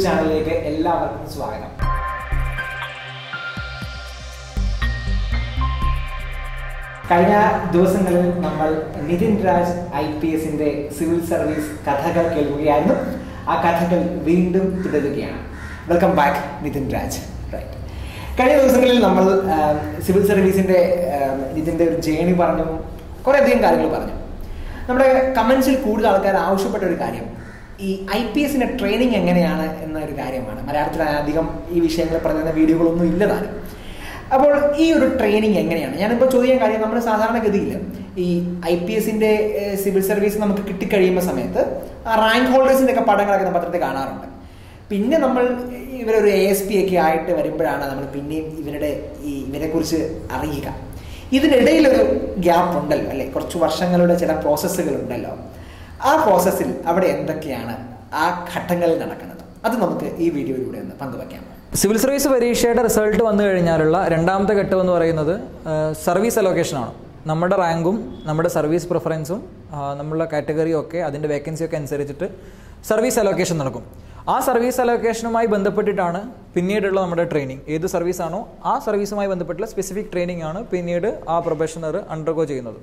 YouTube ചാനലിലേക്ക് എല്ലാവർക്കും സ്വാഗതം. കഴിഞ്ഞ ദിവസങ്ങളിൽ നമ്മൾ നിതിൻ രാജ് ഐ പി എസിന്റെ സിവിൽ സർവീസ് കഥകൾ കേൾക്കുകയായിരുന്നു. ആ കഥകൾ വീണ്ടും തുടരുകയാണ്. Welcome back Nithin Raj. Right കഴിഞ്ഞ ദിവസങ്ങളിൽ നമ്മൾ സിവിൽ സർവീസിന്റെ ഇതിന്റെ ഒരു ജേണി പറഞ്ഞു. കുറേയധികം കാര്യങ്ങൾ പറഞ്ഞു. നമ്മുടെ കമൻസിൽ കൂടുതൽ ആൾക്കാർ ആവശ്യപ്പെട്ട ഒരു കാര്യം ഈ ഐ പി എസിന്റെ ട്രെയിനിങ് എങ്ങനെയാണ് എന്നൊരു കാര്യമാണ്. മലയാളത്തിൽ അധികം ഈ വിഷയങ്ങൾ പറയുന്ന വീഡിയോകളൊന്നും ഇല്ലതാണ്. അപ്പോൾ ഈ ഒരു ട്രെയിനിങ് എങ്ങനെയാണ്? ഞാനിപ്പോൾ ചോദിക്കാൻ കാര്യം നമ്മൾ സാധാരണഗതിയിൽ ഈ ഐ പി എസിന്റെ സിവിൽ സർവീസ് നമുക്ക് കിട്ടിക്കഴിയുന്ന സമയത്ത് റാങ്ക് ഹോൾഡേഴ്സിന്റെ ഒക്കെ പടങ്ങളൊക്കെ നമ്മൾ പത്രത്തിൽ കാണാറുണ്ട്. പിന്നെ നമ്മൾ ഇവരൊരു എ എസ് പി ഒക്കെ ആയിട്ട് വരുമ്പോഴാണ് നമ്മൾ പിന്നെയും ഇവരുടെ ഈ ഇവരെ കുറിച്ച് അറിയുക. ഇതിനിടയിലൊരു ഗ്യാപ്പ് ഉണ്ടല്ലോ അല്ലെ? കുറച്ച് വർഷങ്ങളുടെ ചില പ്രോസസ്സുകൾ ഉണ്ടല്ലോ. ആ പ്രോസസ്സിൽ അവിടെ എന്തൊക്കെയാണ് ആ ഘട്ടങ്ങളിൽ നടക്കുന്നത്? അത് നമുക്ക് ഈ വീഡിയോയിലൂടെ ഒന്ന് പങ്കുവയ്ക്കാം സിവിൽ സർവീസ് പരീക്ഷയുടെ റിസൾട്ട് വന്നു കഴിഞ്ഞാലുള്ള രണ്ടാമത്തെ ഘട്ടം എന്ന് പറയുന്നത് സർവീസ് അലോക്കേഷനാണ് നമ്മുടെ റാങ്കും നമ്മുടെ സർവീസ് പ്രിഫറൻസും നമ്മളുടെ കാറ്റഗറിയും ഒക്കെ അതിന്റെ വേക്കൻസി ഒക്കെ അനുസരിച്ചിട്ട് സർവീസ് അലോക്കേഷൻ നടക്കും. ആ സർവീസ് അലോക്കേഷനുമായി ബന്ധപ്പെട്ടിട്ടാണ് പിന്നീടുള്ള നമ്മുടെ ട്രെയിനിങ് ഏത് സർവീസാണോ ആ സർവീസുമായി ബന്ധപ്പെട്ടുള്ള സ്പെസിഫിക് ട്രെയിനിങ് ആണ് പിന്നീട് ആ പ്രൊഫഷണർ അണ്ടർഗോ ചെയ്യുന്നത്.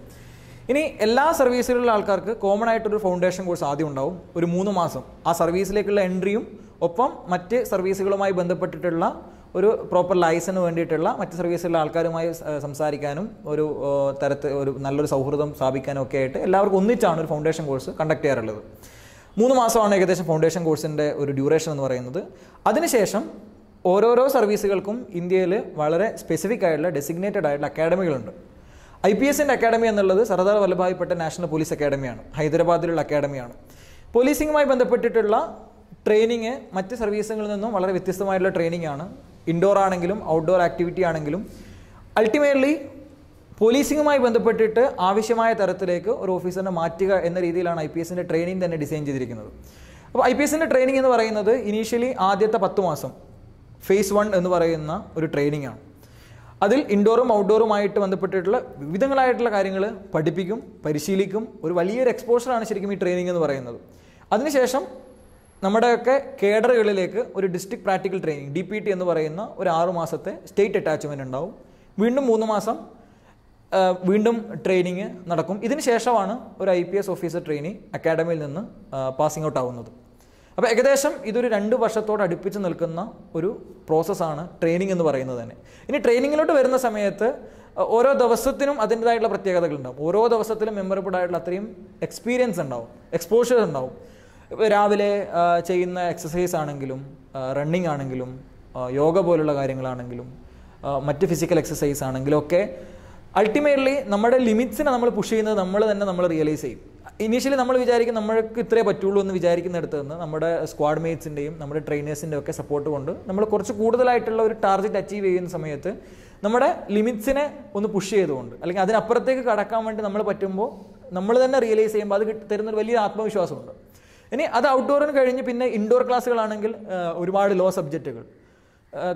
ഇനി എല്ലാ സർവീസിലുള്ള ആൾക്കാർക്ക് കോമൺ ആയിട്ടൊരു ഫൗണ്ടേഷൻ കോഴ്സ് ആദ്യം ഉണ്ടാവും. ഒരു മൂന്ന് മാസം. ആ സർവീസിലേക്കുള്ള എൻട്രിയും ഒപ്പം മറ്റ് സർവീസുകളുമായി ബന്ധപ്പെട്ടിട്ടുള്ള ഒരു പ്രോപ്പർ ലൈസന് വേണ്ടിയിട്ടുള്ള മറ്റ് സർവീസിലുള്ള ആൾക്കാരുമായി സംസാരിക്കാനും ഒരു തരത്തിൽ ഒരു നല്ലൊരു സൗഹൃദം സ്ഥാപിക്കാനും ഒക്കെ ആയിട്ട് എല്ലാവർക്കും ഒന്നിച്ചാണ് ഒരു ഫൗണ്ടേഷൻ കോഴ്സ് കണ്ടക്ട് ചെയ്യാറുള്ളത്. മൂന്ന് മാസമാണ് ഏകദേശം ഫൗണ്ടേഷൻ കോഴ്സിന്റെ ഒരു ഡ്യൂറേഷൻ എന്ന് പറയുന്നത്. അതിനുശേഷം ഓരോരോ സർവീസുകൾക്കും ഇന്ത്യയിൽ വളരെ സ്പെസിഫിക് ആയിട്ടുള്ള ഡെസിഗ്നേറ്റഡ് ആയിട്ടുള്ള അക്കാഡമികളുണ്ട് ഐ പി എസിന്റെ അക്കാഡമി എന്നുള്ളത് സർദാർ വല്ലഭായ് പട്ടേൽ നാഷണൽ പോലീസ് അക്കാഡമിയാണ്. ഹൈദരാബാദിലുള്ള അക്കാഡമിയാണ്. പോലീസിങ്ങുമായി ബന്ധപ്പെട്ടിട്ടുള്ള ട്രെയിനിങ് മറ്റ് സർവീസുകളിൽ നിന്നും വളരെ വ്യത്യസ്തമായിട്ടുള്ള ട്രെയിനിങ് ആണ് ഇൻഡോർ ആണെങ്കിലും ഔട്ട്ഡോർ ആക്ടിവിറ്റി ആണെങ്കിലും അൾട്ടിമേറ്റ്ലി പോലീസിങ്ങുമായി ബന്ധപ്പെട്ടിട്ട് ആവശ്യമായ തരത്തിലേക്ക് ഒരു ഓഫീസറിനെ മാറ്റുക എന്ന രീതിയിലാണ് ഐ പി എസിന്റെ ട്രെയിനിങ് തന്നെ ഡിസൈൻ ചെയ്തിരിക്കുന്നത്. അപ്പോൾ ഐ പി എസിന്റെ ട്രെയിനിങ് എന്ന് പറയുന്നത് ഇനീഷ്യലി ആദ്യത്തെ പത്ത് മാസം ഫേസ് വൺ എന്ന് പറയുന്ന ഒരു ട്രെയിനിങ് ആണ് അതിൽ ഇൻഡോറും ഔട്ട്ഡോറുമായിട്ട് ബന്ധപ്പെട്ടിട്ടുള്ള വിവിധങ്ങളായിട്ടുള്ള കാര്യങ്ങൾ പഠിപ്പിക്കും പരിശീലിക്കും ഒരു വലിയൊരു എക്സ്പോഷറാണ് ശരിക്കും ഈ ട്രെയിനിങ് എന്ന് പറയുന്നത്. അതിനുശേഷം നമ്മുടെയൊക്കെ കേഡറുകളിലേക്ക് ഒരു district practical training D P T എന്ന് പറയുന്ന ഒരു ആറു മാസത്തെ സ്റ്റേറ്റ് അറ്റാച്ച്മെന്റ് ഉണ്ടാവും. വീണ്ടും മൂന്ന് മാസം വീണ്ടും ട്രെയിനിങ് നടക്കും. ഇതിന് ശേഷമാണ് ഒരു I P S officer trainee അക്കാഡമിയിൽ നിന്ന് പാസിംഗ് ഔട്ട് ആവുന്നത്. അപ്പോൾ ഏകദേശം ഇതൊരു രണ്ട് വർഷത്തോട് അടുപ്പിച്ച് നിൽക്കുന്ന ഒരു പ്രോസസ്സാണ് ട്രെയിനിങ് എന്ന് പറയുന്നത് തന്നെ. ഇനി ട്രെയിനിങ്ങിലോട്ട് വരുന്ന സമയത്ത് ഓരോ ദിവസത്തിനും അതിന്റെതായിട്ടുള്ള പ്രത്യേകതകൾ ഉണ്ടാവും ഓരോ ദിവസത്തിലും മെമ്മറബിൾ ആയിട്ടുള്ള അത്രയും എക്സ്പീരിയൻസ് ഉണ്ടാവും എക്സ്പോഷർ ഉണ്ടാവും. രാവിലെ ചെയ്യുന്ന എക്സസൈസ് ആണെങ്കിലും റണ്ണിങ് ആണെങ്കിലും യോഗ പോലുള്ള കാര്യങ്ങളാണെങ്കിലും മറ്റ് ഫിസിക്കൽ എക്സസൈസ് ആണെങ്കിലും ഒക്കെ അൾട്ടിമേറ്റ്ലി നമ്മുടെ ലിമിറ്റ്സിനെ നമ്മൾ പുഷ് ചെയ്യുന്നത് നമ്മൾ തന്നെ നമ്മൾ റിയലൈസ് ചെയ്യും. ഇനീഷ്യലി നമ്മൾ വിചാരിക്കും നമ്മൾക്ക് ഇത്രേ പറ്റുള്ളൂ എന്ന് വിചാരിക്കുന്നിടത്ത് നിന്ന് നമ്മുടെ സ്ക്വാഡ് മേറ്റ്സിന്റെയും നമ്മുടെ ട്രെയിനേഴ്സിന്റെയും ഒക്കെ സപ്പോർട്ട് കൊണ്ട് നമ്മൾ കുറച്ച് കൂടുതലായിട്ടുള്ള ഒരു ടാർഗറ്റ് അച്ചീവ് ചെയ്യുന്ന സമയത്ത് നമ്മുടെ ലിമിറ്റ്സിനെ ഒന്ന് പുഷ് ചെയ്തുകൊണ്ട് അല്ലെങ്കിൽ അതിനപ്പുറത്തേക്ക് കടക്കാൻ വേണ്ടി നമ്മൾ പറ്റുമ്പോൾ നമ്മൾ തന്നെ റിയലൈസ് ചെയ്യുമ്പോൾ അത് തരുന്നൊരു വലിയ ആത്മവിശ്വാസമുണ്ട്. ഇനി അത് ഔട്ട്ഡോറിന് കഴിഞ്ഞ് പിന്നെ ഇൻഡോർ ക്ലാസ്സുകളാണെങ്കിൽ ഒരുപാട് ലോ സബ്ജക്റ്റുകൾ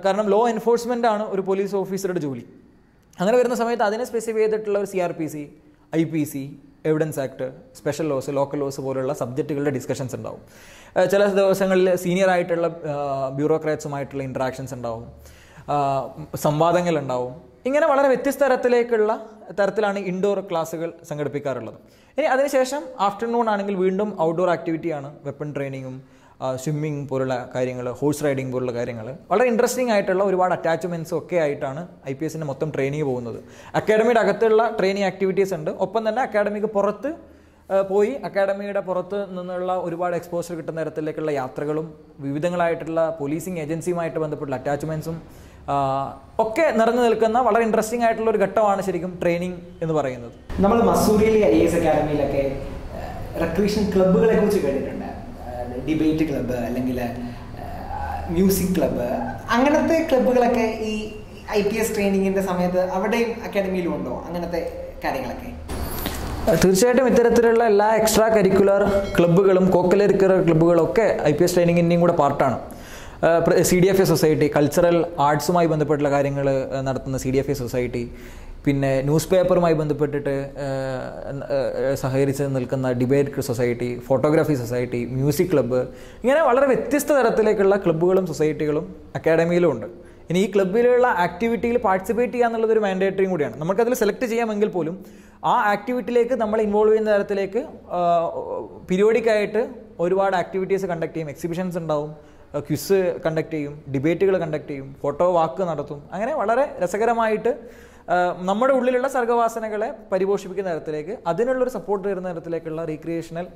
കാരണം ലോ എൻഫോഴ്സ്മെന്റ് ആണ് ഒരു പോലീസ് ഓഫീസറുടെ ജോലി. അങ്ങനെ വരുന്ന സമയത്ത് അതിനെ സ്പെസിഫൈ ചെയ്തിട്ടുള്ള ഒരു C R P C I P C evidence act special laws local laws പോലുള്ള സബ്ജക്റ്റുകളുടെ ഡിസ്കഷൻസ് ഉണ്ടാവും. ചില ദിവസങ്ങളിൽ സീനിയർ ആയിട്ടുള്ള ബ്യൂറോക്രാറ്റ്സുമായിട്ടുള്ള ഇൻട്രാക്ഷൻസ് ഉണ്ടാവും. സംവാദങ്ങളുണ്ടാവും ഇങ്ങനെ വളരെ വ്യത്യസ്ത തരത്തിലേക്കുള്ള തരത്തിലാണ് ഇൻഡോർ ക്ലാസ്സുകൾ സംഘടിപ്പിക്കാറുള്ളത്. ഇനി അതിനുശേഷം ആഫ്റ്റർനൂൺ ആണെങ്കിൽ വീണ്ടും ഔട്ട്ഡോർ ആക്ടിവിറ്റിയാണ് വെപ്പൺ ട്രെയിനിങ്ങും സ്വിമ്മിങ് പോലുള്ള കാര്യങ്ങൾ ഹോഴ്സ് റൈഡിങ് പോലുള്ള കാര്യങ്ങൾ വളരെ ഇൻട്രസ്റ്റിംഗ് ആയിട്ടുള്ള ഒരുപാട് അറ്റാച്ച്മെന്റ്സും ഒക്കെ ആയിട്ടാണ് ഐ പി എസിന്റെ മൊത്തം ട്രെയിനിങ് പോകുന്നത്. അക്കാഡമിയുടെ അകത്തുള്ള ട്രെയിനിങ് ആക്ടിവിറ്റീസ് ഉണ്ട്. ഒപ്പം തന്നെ അക്കാഡമിക്ക് പുറത്ത് പോയി അക്കാഡമിയുടെ പുറത്ത് നിന്നുള്ള ഒരുപാട് എക്സ്പോസർ കിട്ടുന്ന തരത്തിലേക്കുള്ള യാത്രകളും വിവിധങ്ങളായിട്ടുള്ള പോലീസിങ് ഏജൻസിയുമായിട്ട് ബന്ധപ്പെട്ട അറ്റാച്ച്മെന്റ്സും ഒക്കെ നിറഞ്ഞു നിൽക്കുന്ന വളരെ ഇൻട്രസ്റ്റിംഗ് ആയിട്ടുള്ള ഒരു ഘട്ടമാണ് ശരിക്കും ട്രെയിനിങ് എന്ന് പറയുന്നത്. നമ്മൾ മസൂരിയിലെ ഐ എസ് അക്കാഡമിയിലൊക്കെ റെക്രീഷൻ ക്ലബ്ബുകളെ കുറിച്ച് കേട്ടിട്ടുണ്ട്. ഡിബേറ്റ് ക്ലബ്ബ് അല്ലെങ്കിൽ മ്യൂസിക് ക്ലബ്ബ് അങ്ങനത്തെ ക്ലബ്ബുകളൊക്കെ ഈ ഐ പി എസ് ട്രെയിനിങ്ങിന്റെ സമയത്ത് അവിടെയും അക്കാഡമിയിലും ഉണ്ടോ? അങ്ങനത്തെ കാര്യങ്ങളൊക്കെ. തീർച്ചയായിട്ടും ഇത്തരത്തിലുള്ള എല്ലാ എക്സ്ട്രാ കരിക്കുലർ ക്ലബ്ബുകളും കോക്കലരിക്കുലർ ക്ലബ്ബുകളും ഒക്കെ ഐ പി എസ് ട്രെയിനിങ്ങിന്റെയും കൂടെ പാർട്ടാണ് C D F A society cultural ആർട്സുമായി ബന്ധപ്പെട്ടുള്ള കാര്യങ്ങൾ നടത്തുന്ന C D F A society പിന്നെ ന്യൂസ് പേപ്പറുമായി ബന്ധപ്പെട്ടിട്ട് സഹകരിച്ച് നിൽക്കുന്ന debate society photography society music club ഇങ്ങനെ വളരെ വ്യത്യസ്ത തരത്തിലേക്കുള്ള ക്ലബ്ബുകളും സൊസൈറ്റികളും അക്കാഡമിയിലും ഉണ്ട്. ഇനി ഈ ക്ലബ്ബിലുള്ള ആക്ടിവിറ്റിയിൽ പാർട്ടിസിപ്പേറ്റ് ചെയ്യുക ഒരു മാൻഡേറ്ററിയും കൂടിയാണ്. നമുക്കതിൽ സെലക്ട് ചെയ്യാമെങ്കിൽ പോലും ആ ആക്ടിവിറ്റിയിലേക്ക് നമ്മൾ ഇൻവോൾവ് ചെയ്യുന്ന തരത്തിലേക്ക് പീരിയോഡിക്കായിട്ട് ഒരുപാട് ആക്ടിവിറ്റീസ് കണ്ടക്ട് ചെയ്യും. എക്സിബിഷൻസ് ഉണ്ടാവും ക്വിസ് കണ്ടക്ട് ചെയ്യും ഡിബേറ്റുകൾ കണ്ടക്ട് ചെയ്യും ഫോട്ടോ വാക്ക് നടത്തും. അങ്ങനെ വളരെ രസകരമായിട്ട് നമ്മുടെ ഉള്ളിലുള്ള സർഗവാസനകളെ പരിപോഷിപ്പിക്കുന്ന തരത്തിലേക്ക് അതിനുള്ളൊരു സപ്പോർട്ട് തരുന്ന തരത്തിലേക്കുള്ള റീക്രിയേഷണൽ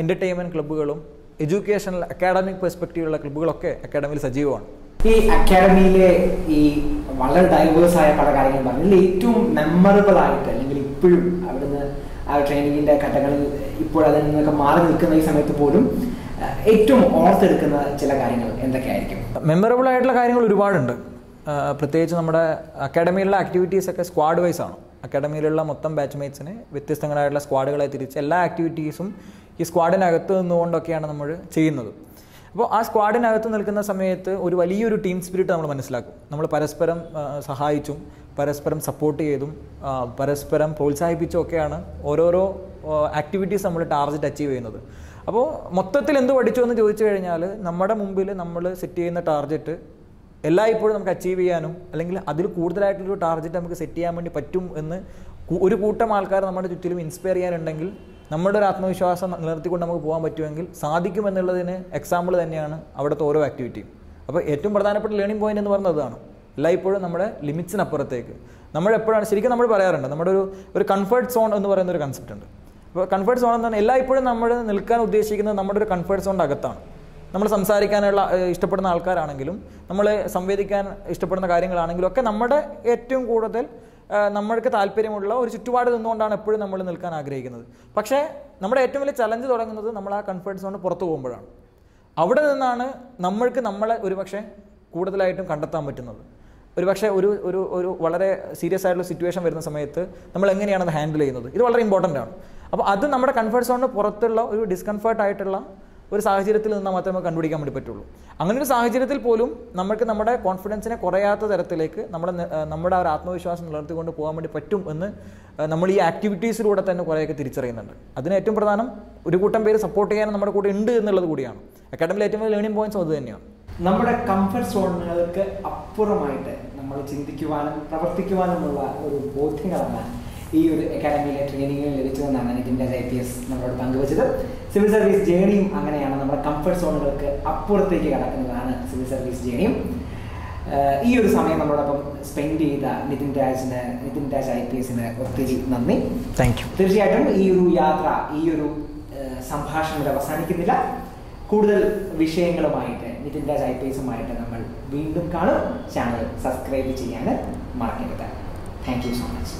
എന്റർടൈൻമെന്റ് ക്ലബ്ബുകളും എഡ്യൂക്കേഷണൽ അക്കാഡമിക് പെർസ്പെക്റ്റീവുള്ള ക്ലബ്ബുകളൊക്കെ അക്കാഡമിയിൽ സജീവമാണ്. ഈ അക്കാഡമിയിലെ ഈ വളരെ ഡൈവേഴ്സ് ആയ പല കാര്യങ്ങൾ പറഞ്ഞു ഏറ്റവും മെമ്മറബിൾ ആയിട്ട് അല്ലെങ്കിൽ ഇപ്പോഴും അവിടുന്ന് ആ ട്രെയിനിങ്ങിന്റെ ഘട്ടങ്ങളിൽ ഇപ്പോൾ അതിൽ നിന്നൊക്കെ മാറി നിൽക്കുന്ന ഈ സമയത്ത് പോലും ഏറ്റവും ഓർത്തെടുക്കുന്ന ചില കാര്യങ്ങൾ എന്തൊക്കെയായിരിക്കും? മെമ്മറബിൾ ആയിട്ടുള്ള കാര്യങ്ങൾ ഒരുപാടുണ്ട്. പ്രത്യേകിച്ച് നമ്മുടെ അക്കാഡമിയിലുള്ള ആക്ടിവിറ്റീസ് ഒക്കെ സ്ക്വാഡ് വൈസ് ആണ്. അക്കാഡമിയിലുള്ള മൊത്തം ബാച്ച്മേറ്റ്സിനെ വ്യത്യസ്തങ്ങളായിട്ടുള്ള സ്ക്വാഡുകളെ തിരിച്ച് എല്ലാ ആക്ടിവിറ്റീസും ഈ സ്ക്വാഡിനകത്ത് നിന്നുകൊണ്ടൊക്കെയാണ് നമ്മൾ ചെയ്യുന്നത്. അപ്പോൾ ആ സ്ക്വാഡിനകത്ത് നിൽക്കുന്ന സമയത്ത് ഒരു വലിയൊരു ടീം സ്പിരിറ്റ് നമ്മൾ മനസ്സിലാക്കും. നമ്മൾ പരസ്പരം സഹായിച്ചും പരസ്പരം സപ്പോർട്ട് ചെയ്തും പരസ്പരം പ്രോത്സാഹിപ്പിച്ചും ഒക്കെയാണ് ഓരോരോ ആക്ടിവിറ്റീസ് നമ്മൾ ടാർഗറ്റ് അച്ചീവ് ചെയ്യുന്നത്. അപ്പോൾ മൊത്തത്തിൽ എന്ത് പഠിച്ചു എന്ന് ചോദിച്ചു കഴിഞ്ഞാൽ നമ്മുടെ മുമ്പിൽ നമ്മൾ സെറ്റ് ചെയ്യുന്ന ടാർഗറ്റ് എല്ലായ്പ്പോഴും നമുക്ക് അച്ചീവ് ചെയ്യാനും അല്ലെങ്കിൽ അതിൽ കൂടുതലായിട്ടൊരു ടാർഗറ്റ് നമുക്ക് സെറ്റ് ചെയ്യാൻ വേണ്ടി പറ്റും എന്ന് ഒരു കൂട്ടം ആൾക്കാർ നമ്മുടെ ചുറ്റിലും ഇൻസ്പയർ ചെയ്യാനുണ്ടെങ്കിൽ നമ്മുടെ ഒരു ആത്മവിശ്വാസം നിലനിർത്തിക്കൊണ്ട് നമുക്ക് പോകാൻ പറ്റുമെങ്കിൽ സാധിക്കുമെന്നുള്ളതിന് എക്സാമ്പിൾ തന്നെയാണ് അവിടുത്തെ ഓരോ ആക്ടിവിറ്റിയും അപ്പോൾ ഏറ്റവും പ്രധാനപ്പെട്ട ലേണിംഗ് പോയിന്റ് എന്ന് പറയുന്നത് അതാണ്. എല്ലായ്പ്പോഴും നമ്മുടെ ലിമിറ്റ്സിനപ്പുറത്തേക്ക് നമ്മൾ എപ്പോഴാണ് ശരിക്കും നമ്മൾ പറയാറുണ്ട് നമ്മുടെ ഒരു ഒരു കംഫർട്ട് സോൺ എന്ന് പറയുന്ന ഒരു കൺസെപ്റ്റ് ഉണ്ട്. അപ്പോൾ കംഫർട്ട് സോൺ എന്ന് പറഞ്ഞാൽ എല്ലായ്പ്പോഴും നമ്മൾ നിൽക്കാൻ ഉദ്ദേശിക്കുന്നത് നമ്മുടെ ഒരു കംഫർട്ട് സോണിന്റെ അകത്താണ്. നമ്മൾ സംസാരിക്കാനുള്ള ഇഷ്ടപ്പെടുന്ന ആൾക്കാരാണെങ്കിലും നമ്മൾ സംവേദിക്കാൻ ഇഷ്ടപ്പെടുന്ന കാര്യങ്ങളാണെങ്കിലും ഒക്കെ നമ്മുടെ ഏറ്റവും കൂടുതൽ നമ്മൾക്ക് താല്പര്യമുള്ള ഒരു ചുറ്റുപാട് നിന്നുകൊണ്ടാണ് എപ്പോഴും നമ്മൾ നിൽക്കാൻ ആഗ്രഹിക്കുന്നത്. പക്ഷേ നമ്മുടെ ഏറ്റവും വലിയ ചലഞ്ച് തുടങ്ങുന്നത് നമ്മൾ ആ കംഫർട്ട് കൊണ്ട് പുറത്തു പോകുമ്പോഴാണ്. അവിടെ നിന്നാണ് നമ്മൾക്ക് നമ്മളെ ഒരുപക്ഷെ കൂടുതലായിട്ടും കണ്ടെത്താൻ പറ്റുന്നത്. ഒരുപക്ഷെ ഒരു ഒരു ഒരു വളരെ സീരിയസ് ആയിട്ടുള്ള സിറ്റുവേഷൻ വരുന്ന സമയത്ത് നമ്മൾ എങ്ങനെയാണ് അത് ഹാൻഡിൽ ചെയ്യുന്നത്? ഇത് വളരെ ഇമ്പോർട്ടന്റ് ആണ്. അപ്പോൾ അത് നമ്മുടെ കംഫർട്ട് സോണിന് പുറത്തുള്ള ഒരു ഡിസ്കംഫർട്ട് ആയിട്ടുള്ള ഒരു സാഹചര്യത്തിൽ നിന്നാൽ മാത്രമേ നമുക്ക് കണ്ടുപിടിക്കാൻ വേണ്ടി പറ്റുള്ളൂ. അങ്ങനെ ഒരു സാഹചര്യത്തിൽ പോലും നമുക്ക് നമ്മുടെ കോൺഫിഡൻസിനെ കുറയാത്ത തരത്തിലേക്ക് നമ്മുടെ നമ്മുടെ ഒരു ആത്മവിശ്വാസം നിലനിർത്തിക്കൊണ്ട് പോകാൻ വേണ്ടി പറ്റും എന്ന് നമ്മൾ ഈ ആക്ടിവിറ്റീസിലൂടെ തന്നെ കുറേയൊക്കെ തിരിച്ചറിയുന്നുണ്ട്. അതിന് ഏറ്റവും പ്രധാനം ഒരു കൂട്ടം പേര് സപ്പോർട്ട് ചെയ്യാൻ നമ്മുടെ കൂടെ ഉണ്ട് എന്നുള്ളത് കൂടിയാണ്. അക്കാഡമിയിൽ ഏറ്റവും വലിയ ലേണിംഗ് പോയിന്റ്സ് അത് തന്നെയാണ്. നമ്മുടെ കംഫർട്ട് സോണുകൾക്ക് അപ്പുറമായിട്ട് നമ്മൾ ചിന്തിക്കുവാനും പ്രവർത്തിക്കുവാനുമുള്ള ഒരു ബോധ്യങ്ങളാണ് ഈ ഒരു അക്കാഡമിയിലെ ട്രെയിനിങ്ങിൽ ലഭിച്ചതെന്നാണ് നിതിന്റെ ഐ പി എസ് നമ്മളോട് പങ്കുവച്ചത്. സിവിൽ സർവീസ് ജേണിയും അങ്ങനെയാണ് നമ്മുടെ കംഫർട്ട് സോണുകൾക്ക് അപ്പുറത്തേക്ക് കടക്കുന്നതാണ് സിവിൽ സർവീസ് ജേണിയും. ഈ ഒരു സമയം നമ്മളോടൊപ്പം സ്പെൻഡ് ചെയ്ത നിതിൻ രാജിന് നിതിൻ രാജ് ഐ പി എസിന് ഒത്തിരി നന്ദി. താങ്ക് യു തീർച്ചയായിട്ടും ഈ ഒരു യാത്ര ഈ ഒരു സംഭാഷണം അവസാനിക്കുന്നില്ല. കൂടുതൽ വിഷയങ്ങളുമായിട്ട് നിതിൻ രാജ് ഐ പി എസുമായിട്ട് നമ്മൾ വീണ്ടും കാണും. ചാനൽ സബ്സ്ക്രൈബ് ചെയ്യാൻ മറക്കരുത്. Thank you so much